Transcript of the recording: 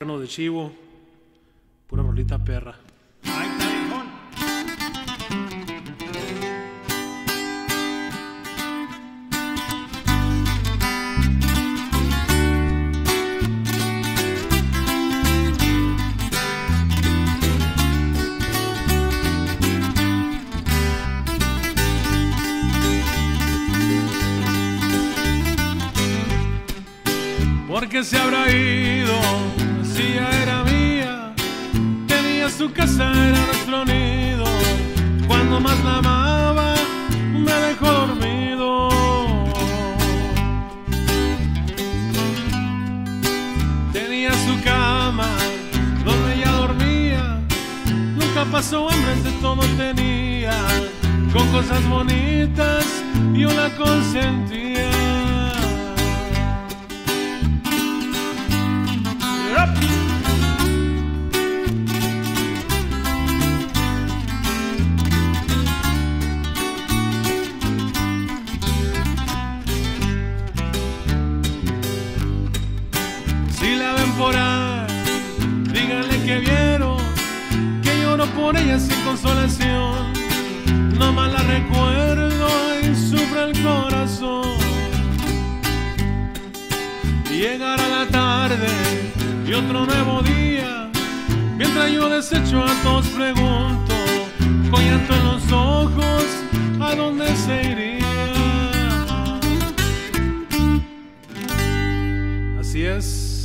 de chivo, pura rolita perra. Porque se habrá ido, ya era mía, tenía su casa, era nuestro nido. Cuando más la amaba, me dejó dormido. Tenía su cama, donde ella dormía. Nunca pasó hambre, de todo tenía. Con cosas bonitas, yo la consentía. Si la ven por ahí, díganle que vieron que lloro por ella sin consolación. No más la recuerdo y sufre el corazón. Llegará la tarde y otro nuevo día. Mientras yo desecho a todos pregunto, con llanto en los ojos, ¿a dónde se iría? Así es.